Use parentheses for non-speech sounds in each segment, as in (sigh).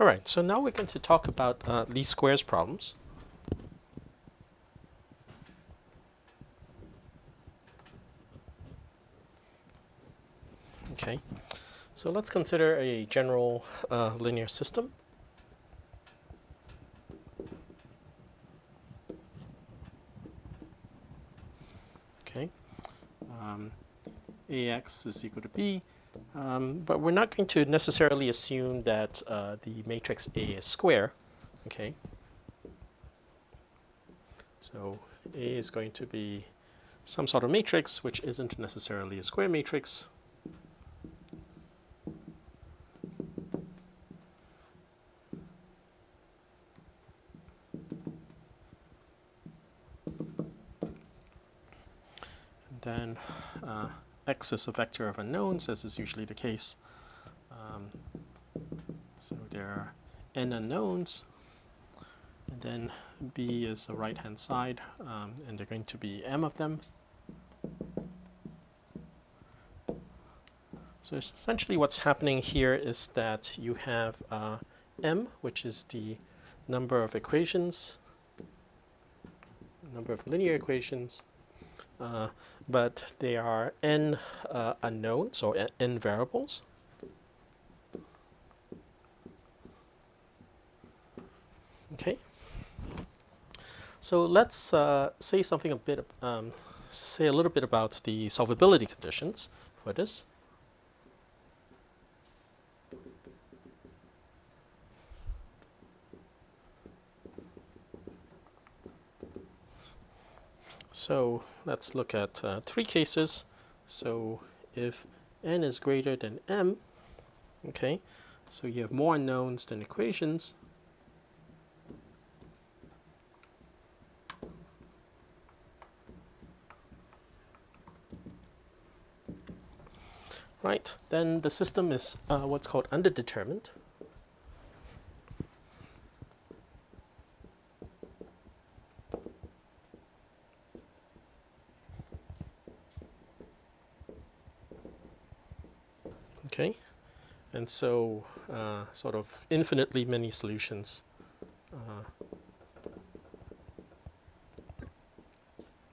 All right, so now we're going to talk about uh, least squares problems. Okay, so let's consider a general uh, linear system. Okay, um, ax is equal to b, um, but we're not going to necessarily assume that uh, the matrix A is square. Okay, so A is going to be some sort of matrix which isn't necessarily a square matrix. Then uh, x is a vector of unknowns, as is usually the case. Um, so there are n unknowns, and then b is the right-hand side, um, and there are going to be m of them. So essentially what's happening here is that you have uh, m, which is the number of equations, number of linear equations, uh, but they are n uh, unknowns or n variables. Okay. So let's uh, say something a bit, um, say a little bit about the solvability conditions for this. So let's look at uh, three cases. So if n is greater than m, okay, so you have more unknowns than equations. Right, then the system is uh, what's called underdetermined. Okay, so uh, sort of infinitely many solutions uh,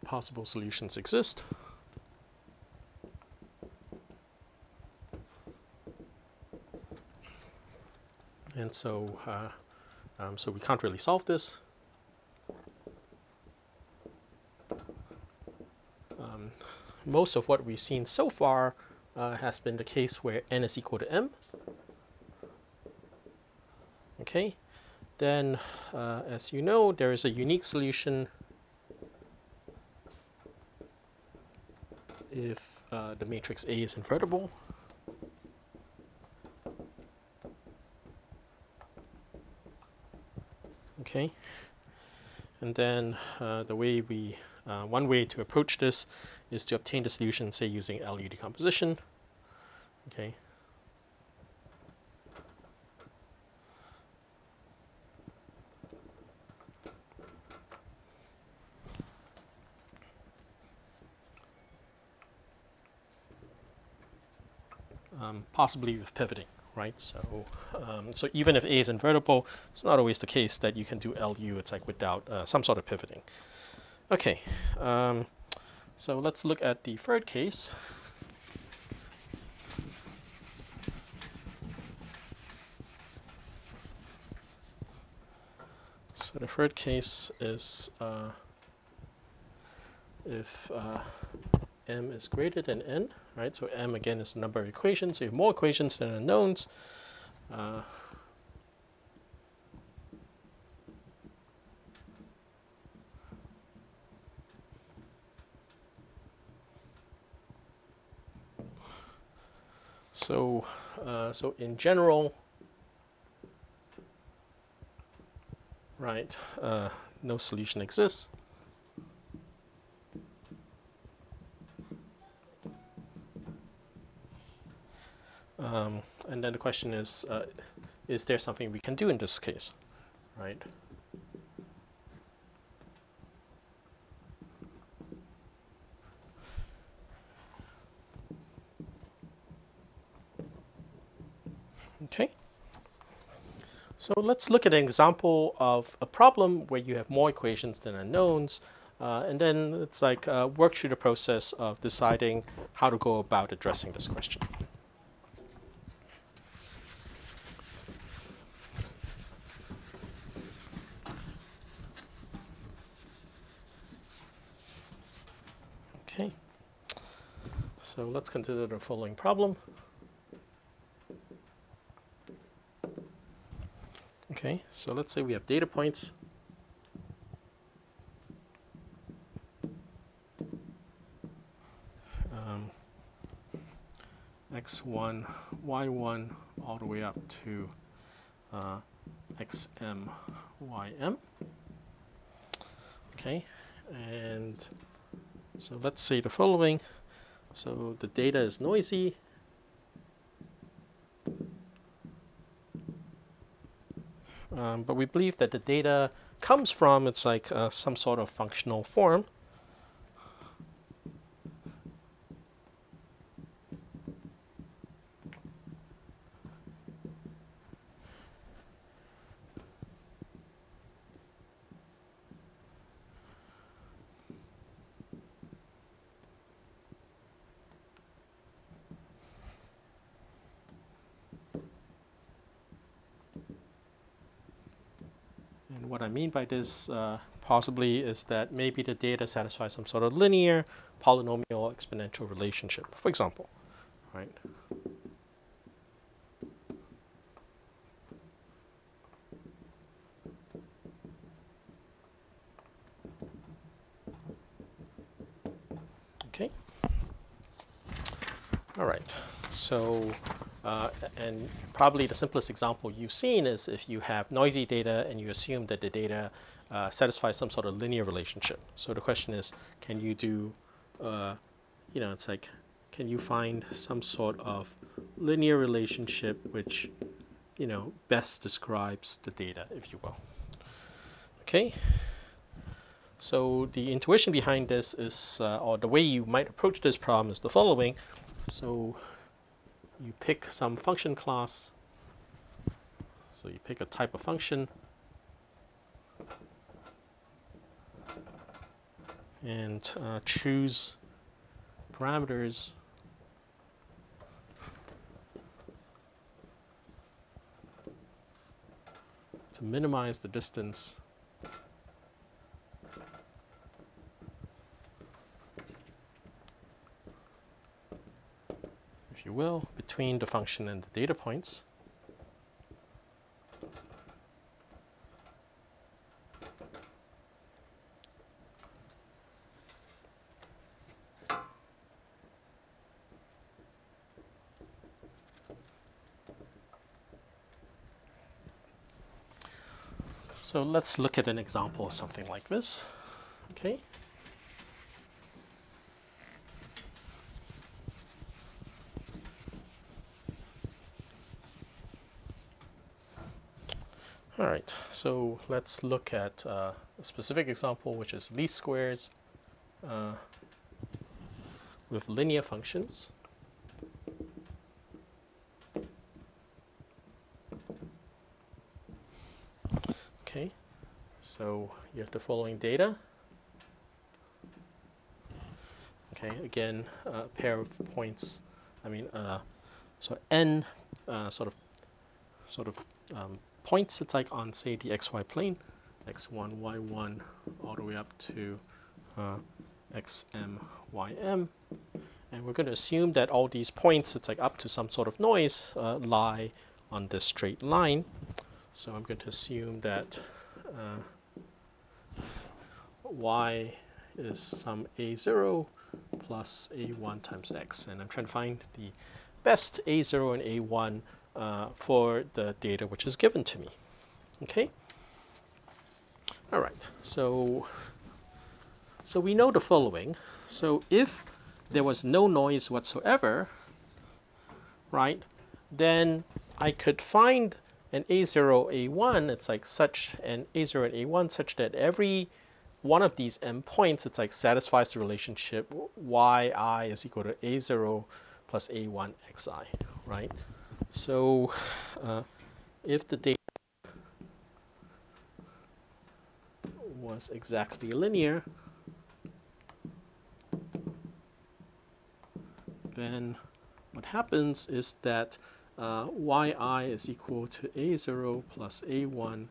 possible solutions exist. And so, uh, um, so we can't really solve this. Um, most of what we've seen so far uh, has been the case where n is equal to m. Okay, then uh, as you know, there is a unique solution if uh, the matrix A is invertible. Okay, and then uh, the way we uh, one way to approach this is to obtain the solution, say, using LU decomposition. Okay. Um, possibly with pivoting, right? So, um, so even if A is invertible, it's not always the case that you can do LU. It's like without uh, some sort of pivoting. Okay, um, so let's look at the third case. So the third case is uh, if uh, m is greater than n, right? So m again is the number of equations. So you have more equations than unknowns. Uh, So, uh, so in general, right, uh, no solution exists. Um, and then the question is, uh, is there something we can do in this case, right? Okay. So let's look at an example of a problem where you have more equations than unknowns. Uh, and then it's like uh, work through the process of deciding how to go about addressing this question. Okay, so let's consider the following problem. Okay, so let's say we have data points. Um, x1, y1, all the way up to uh, xm, ym. Okay, and so let's say the following. So the data is noisy, Um, but we believe that the data comes from, it's like uh, some sort of functional form. what I mean by this uh, possibly is that maybe the data satisfies some sort of linear polynomial exponential relationship, for example, right? Okay. All right. So uh, and probably the simplest example you've seen is if you have noisy data and you assume that the data uh, satisfies some sort of linear relationship. So the question is, can you do, uh, you know, it's like, can you find some sort of linear relationship which, you know, best describes the data, if you will. Okay. So the intuition behind this is, uh, or the way you might approach this problem is the following. So you pick some function class. So you pick a type of function. And uh, choose parameters to minimize the distance if you will, between the function and the data points. So let's look at an example of something like this. Okay. All right, so let's look at uh, a specific example, which is least squares uh, with linear functions. Okay, so you have the following data. Okay, again, a pair of points. I mean, uh, so n uh, sort of, sort of um, points. It's like on say the xy plane x1 y1 all the way up to uh, xm ym and we're going to assume that all these points it's like up to some sort of noise uh, lie on this straight line. So I'm going to assume that uh, y is some a0 plus a1 times x. And I'm trying to find the best a0 and a1 uh, for the data which is given to me. Okay? All right, so, so we know the following. So if there was no noise whatsoever, right, then I could find an A0, A1, it's like such an A0 and A1 such that every one of these m points, it's like satisfies the relationship yi is equal to A0 plus A1 xi, right? So uh, if the data was exactly linear, then what happens is that uh, yi is equal to a0 plus a1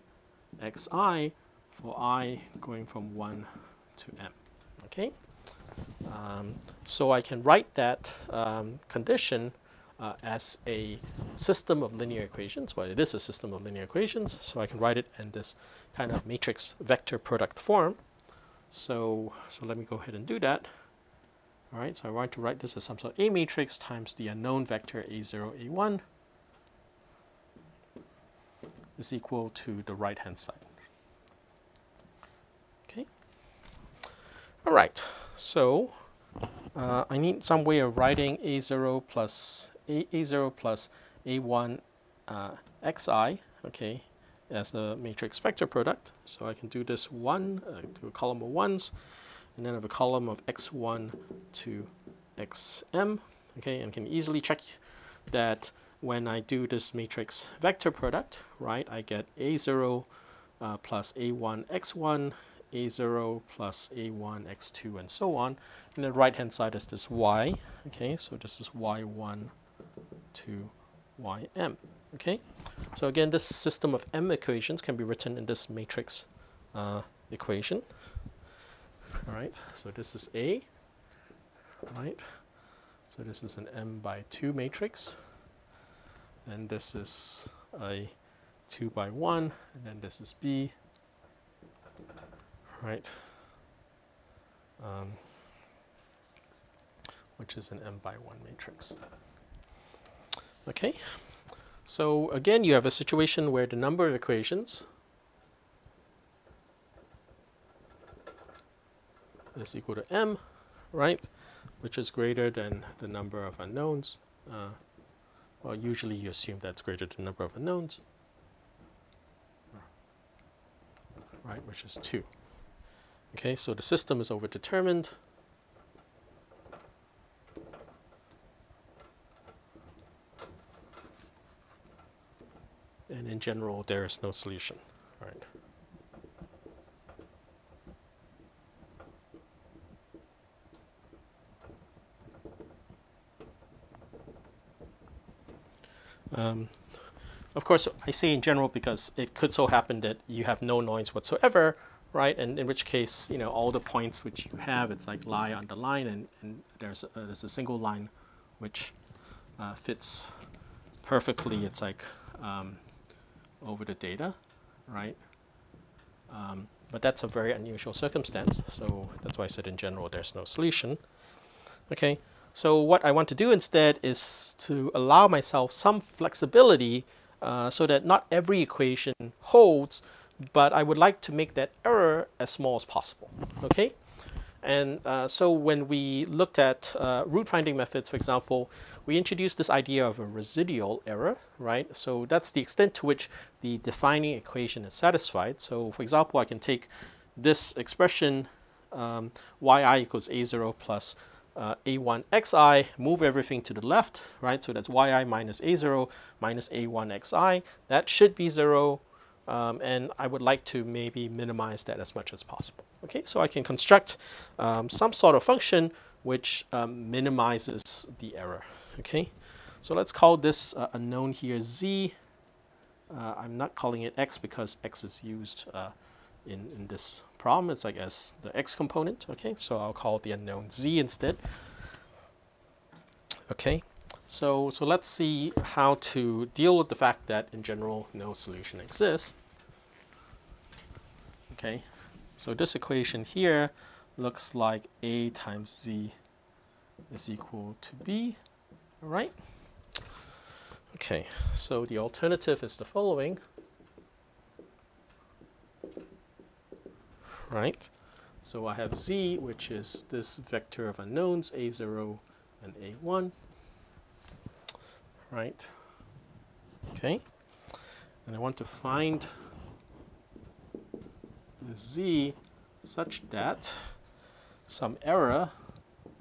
xi for i going from 1 to m. Okay? Um, so I can write that um, condition uh, as a system of linear equations. Well, it is a system of linear equations, so I can write it in this kind of matrix vector product form. So, so let me go ahead and do that. All right, so I want to write this as some sort of A matrix times the unknown vector A0, A1 is equal to the right-hand side. Okay. All right, so uh, I need some way of writing A0 plus A, A0 plus A1 uh, xi, okay, as a matrix vector product. So I can do this one, uh, do a column of ones, and then have a column of x1 to xm, okay, and can easily check that when I do this matrix vector product, right, I get a0 uh, plus a1 x1, a0 plus a1 x2, and so on. And the right-hand side is this y, okay, so this is y1 to ym, okay. So again, this system of m equations can be written in this matrix uh, equation. All right, so this is A, right? So this is an m by 2 matrix and this is a 2 by 1 and then this is B right um, which is an m by 1 matrix okay so again you have a situation where the number of equations is equal to m right which is greater than the number of unknowns uh, well, usually you assume that's greater than the number of unknowns, right, which is 2. Okay, so the system is overdetermined. In general, there is no solution. Right. Um, of course, I say in general because it could so happen that you have no noise whatsoever, right? And in which case, you know, all the points which you have, it's like lie on the line, and, and there's, a, there's a single line which uh, fits perfectly. It's like um, over the data, right? Um, but that's a very unusual circumstance, so that's why I said in general there's no solution. Okay, so what I want to do instead is to allow myself some flexibility uh, so that not every equation holds, but I would like to make that error as small as possible. Okay, and uh, so when we looked at uh, root finding methods, for example, we introduced this idea of a residual error, right? So that's the extent to which the defining equation is satisfied. So for example, I can take this expression um, yi equals a0 plus uh, a1xi, move everything to the left, right? So that's yi minus a0 minus a1xi. That should be 0, um, and I would like to maybe minimize that as much as possible. Okay, so I can construct um, some sort of function which um, minimizes the error. Okay, so let's call this uh, unknown here z. Uh, I'm not calling it x because x is used uh, in, in this problem. It's like as the x component. Okay, so I'll call the unknown z instead. Okay, so, so let's see how to deal with the fact that in general no solution exists. Okay, so this equation here looks like a times z is equal to b, all right? Okay, so the alternative is the following. right? So I have z, which is this vector of unknowns, a0 and a1, right? Okay, and I want to find the z such that some error,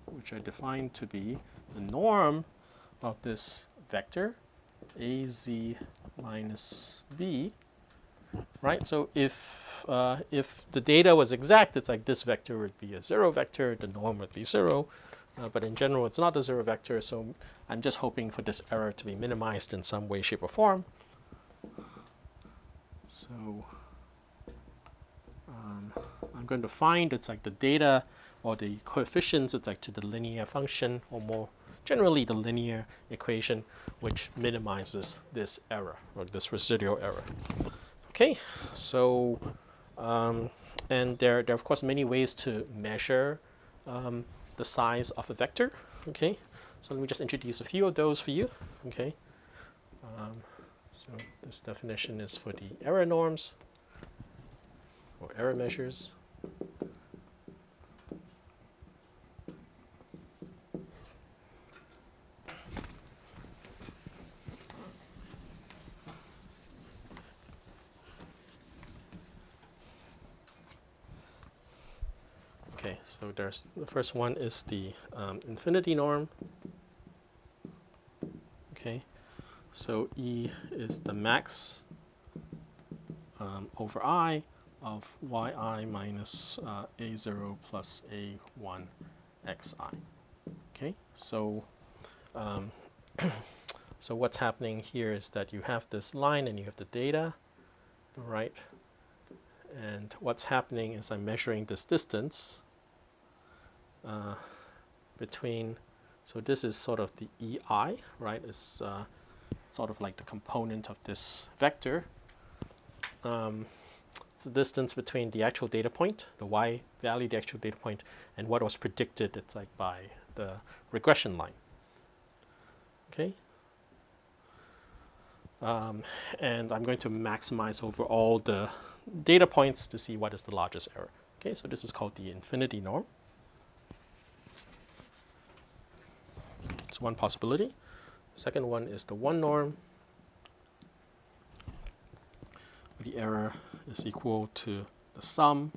which I define to be the norm of this vector, az minus b, right? So if uh, if the data was exact, it's like this vector would be a zero vector, the norm would be zero. Uh, but in general, it's not a zero vector, so I'm just hoping for this error to be minimized in some way, shape, or form. So um, I'm going to find it's like the data or the coefficients, it's like to the linear function or more generally the linear equation which minimizes this error or this residual error. Okay, so um, and there, there are of course many ways to measure um, the size of a vector. Okay, so let me just introduce a few of those for you. Okay, um, so this definition is for the error norms or error measures. There's the first one is the um, infinity norm. Okay, so E is the max um, over I of yi minus uh, a0 plus a1 xi. Okay, so um, (clears throat) so what's happening here is that you have this line and you have the data, right? And what's happening is I'm measuring this distance uh, between, so this is sort of the EI, right? It's uh, sort of like the component of this vector. Um, it's the distance between the actual data point, the y value, the actual data point, and what was predicted, it's like by the regression line. Okay. Um, and I'm going to maximize over all the data points to see what is the largest error. Okay, so this is called the infinity norm. It's one possibility. The second one is the one norm. The error is equal to the sum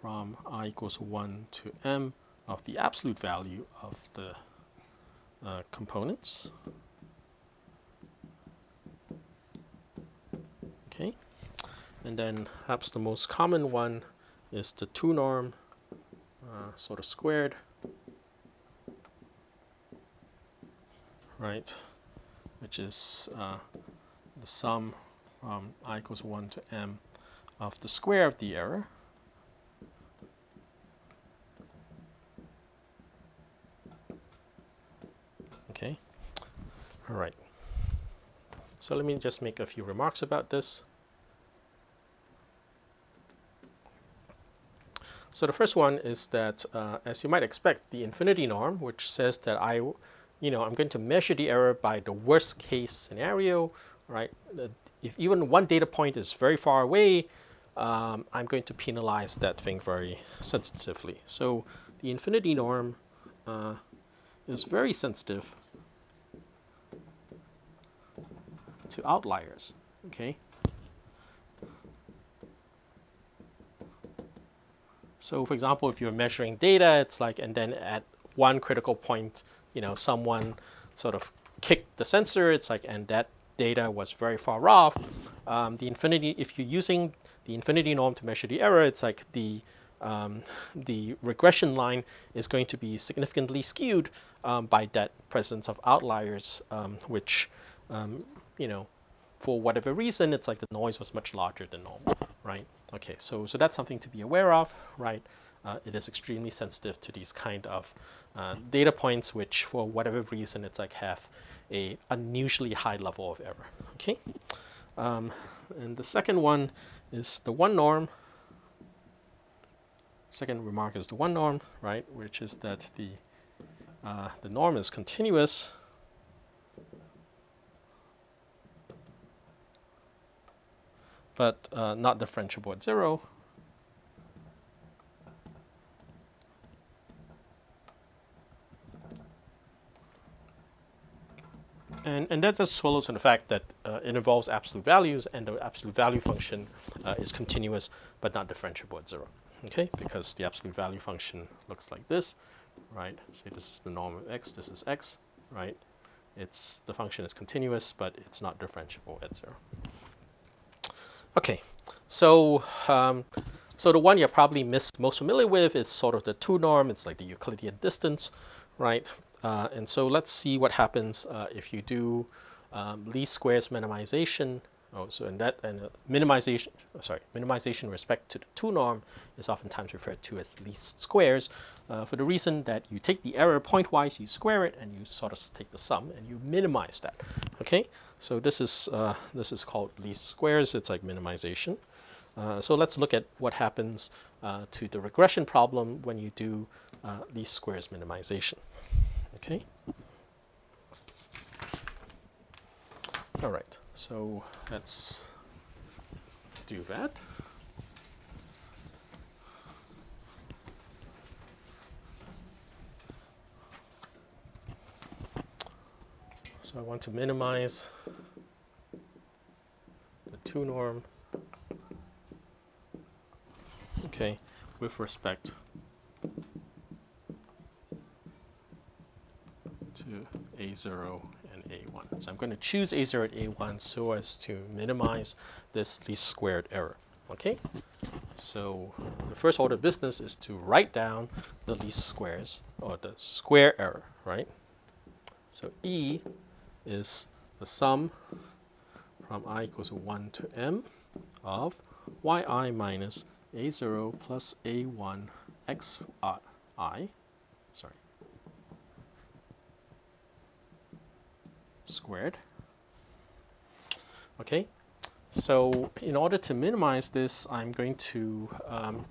from i equals 1 to m of the absolute value of the uh, components. Okay, and then perhaps the most common one is the 2 norm, uh, sort of squared. Right, which is uh, the sum from i equals 1 to m of the square of the error. Okay, all right. So let me just make a few remarks about this. So the first one is that, uh, as you might expect, the infinity norm, which says that I you know, I'm going to measure the error by the worst case scenario, right? If even one data point is very far away, um, I'm going to penalize that thing very sensitively. So the infinity norm uh, is very sensitive to outliers, okay? So for example, if you're measuring data, it's like, and then at one critical point, you know, someone sort of kicked the sensor. It's like, and that data was very far off. Um, the infinity, if you're using the infinity norm to measure the error, it's like the um, the regression line is going to be significantly skewed um, by that presence of outliers, um, which, um, you know, for whatever reason, it's like the noise was much larger than normal, right? Okay, so so that's something to be aware of, right? Uh, it is extremely sensitive to these kind of uh, data points which for whatever reason it's like have a unusually high level of error okay? Um, and the second one is the one norm. Second remark is the one norm right which is that the uh, the norm is continuous. But uh, not differentiable at zero And, and that just follows from the fact that uh, it involves absolute values and the absolute value function uh, is continuous but not differentiable at zero. Okay, because the absolute value function looks like this, right? Say this is the norm of x, this is x, right? It's the function is continuous, but it's not differentiable at zero. Okay, so um, so the one you're probably most familiar with is sort of the two norm. It's like the Euclidean distance, right? Uh, and so let's see what happens uh, if you do um, least squares minimization. Oh, so in that and uh, minimization, oh, sorry, minimization respect to the two norm is oftentimes referred to as least squares uh, for the reason that you take the error pointwise, you square it, and you sort of take the sum and you minimize that. Okay, so this is uh, this is called least squares. It's like minimization. Uh, so let's look at what happens uh, to the regression problem when you do uh, least squares minimization. Okay. All right, so let's do that. So I want to minimize the two norm okay, with respect to A0 and A1. So I'm going to choose A0 and A1 so as to minimize this least squared error. Okay, so the first order of business is to write down the least squares or the square error, right? So E is the sum from i equals 1 to m of yi minus a0 plus a1 xi, sorry, squared. Okay, so in order to minimize this, I'm going to um,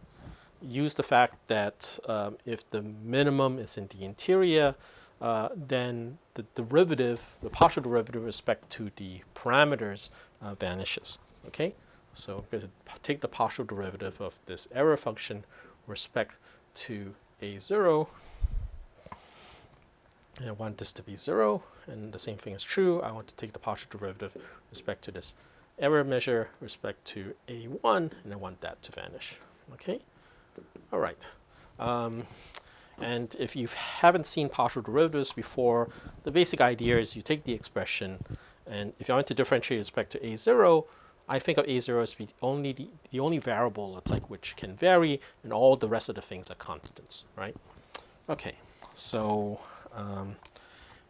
use the fact that um, if the minimum is in the interior, uh, then the derivative, the partial derivative with respect to the parameters uh, vanishes. Okay, so I'm going to take the partial derivative of this error function with respect to a0. And I want this to be 0, and the same thing is true. I want to take the partial derivative with respect to this error measure respect to a1, and I want that to vanish. Okay? All right. Um, and if you haven't seen partial derivatives before, the basic idea is you take the expression, and if I want to differentiate respect to a0, I think of A0 as the only, the, the only variable that's like which can vary, and all the rest of the things are constants, right? Okay, so um,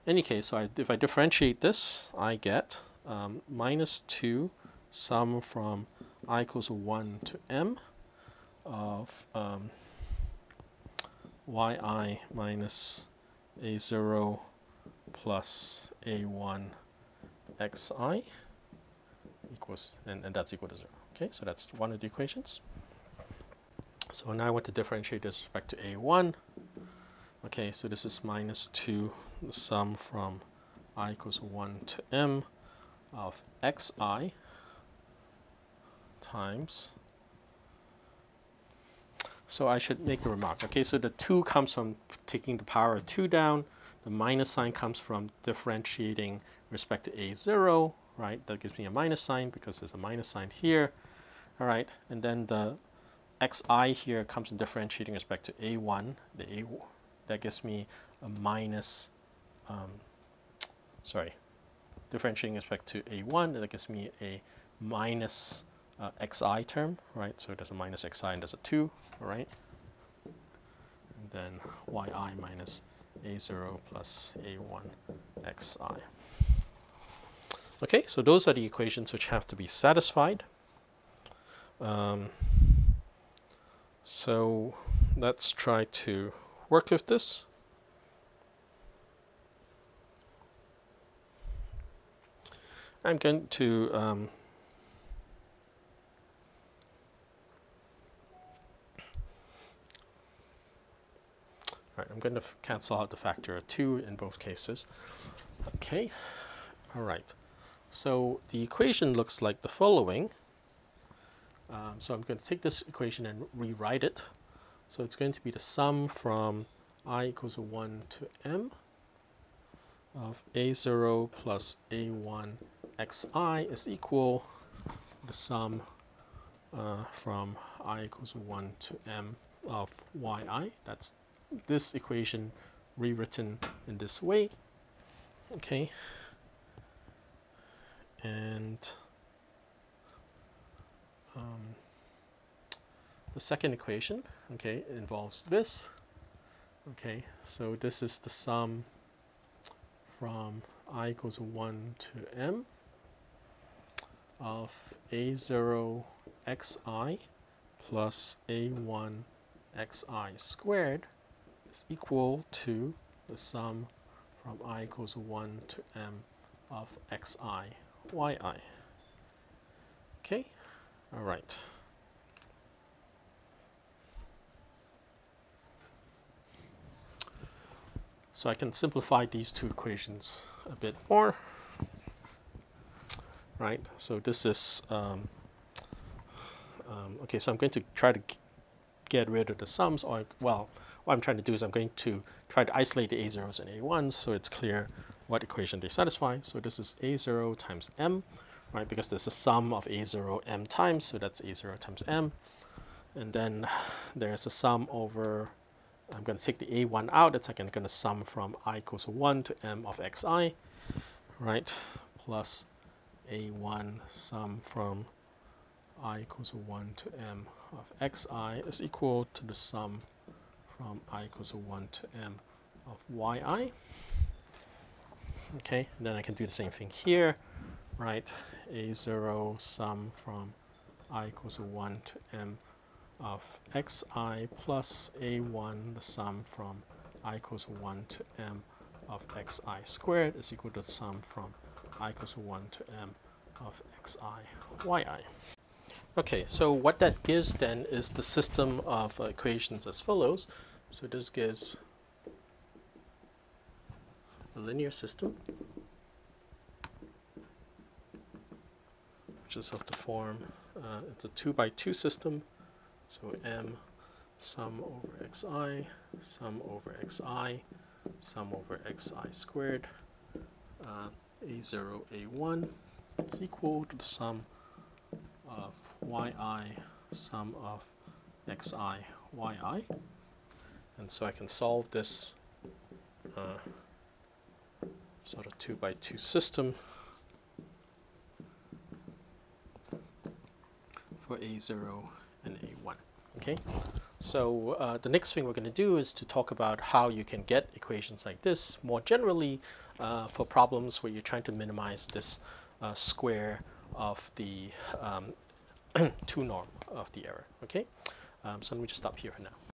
any case, so I, if I differentiate this, I get um, minus 2 sum from i equals 1 to m of um, yi minus a0 plus a1 xi equals, and, and that's equal to 0. Okay, so that's one of the equations. So now I want to differentiate this respect to a1. Okay, so this is minus 2, the sum from i equals 1 to m of xi times. So I should make a remark. Okay, so the 2 comes from taking the power of 2 down. The minus sign comes from differentiating respect to a0 right? That gives me a minus sign because there's a minus sign here, all right? And then the xi here comes in differentiating respect to a1, the a that gives me a minus, um, sorry, differentiating respect to a1, that gives me a minus uh, xi term, right? So there's a minus xi and there's a 2, all right? And then yi minus a0 plus a1 xi. Okay, so those are the equations which have to be satisfied. Um, so let's try to work with this. I'm going to um, I'm going to cancel out the factor of 2 in both cases. Okay, all right. So the equation looks like the following. Um, so I'm going to take this equation and rewrite it. So it's going to be the sum from i equals 1 to m of a0 plus a1 xi is equal the sum uh, from i equals 1 to m of yi. That's this equation rewritten in this way. Okay, and um, the second equation, okay, involves this. Okay, so this is the sum from i equals 1 to m of a0 xi plus a1 xi squared is equal to the sum from i equals 1 to m of xi yi. Okay, all right. So I can simplify these two equations a bit more. Right, so this is, um, um, okay, so I'm going to try to get rid of the sums, or, well, what I'm trying to do is I'm going to try to isolate the A0s and A1s so it's clear what equation they satisfy. So this is A0 times M, right, because there's a sum of A0 M times, so that's A0 times M. And then there's a sum over I'm going to take the a1 out. It's I'm going to sum from i equals 1 to m of xi, right? Plus a1 sum from i equals 1 to m of xi is equal to the sum from i equals 1 to m of yi. Okay, and then I can do the same thing here, right? a0 sum from i equals 1 to m of xi plus a1, the sum from i equals 1 to m of xi squared is equal to the sum from i equals 1 to m of xi yi. Okay, so what that gives then is the system of uh, equations as follows. So this gives a linear system, which is of the form, uh, it's a 2 by 2 system so m sum over xi, sum over xi, sum over xi squared, uh, a0, a1 is equal to the sum of yi, sum of xi, yi. And so I can solve this uh, sort of 2 by 2 system for a0 and A1. Okay, so uh, the next thing we're going to do is to talk about how you can get equations like this more generally uh, for problems where you're trying to minimize this uh, square of the um, (clears throat) 2 norm of the error. Okay, um, so let me just stop here for now.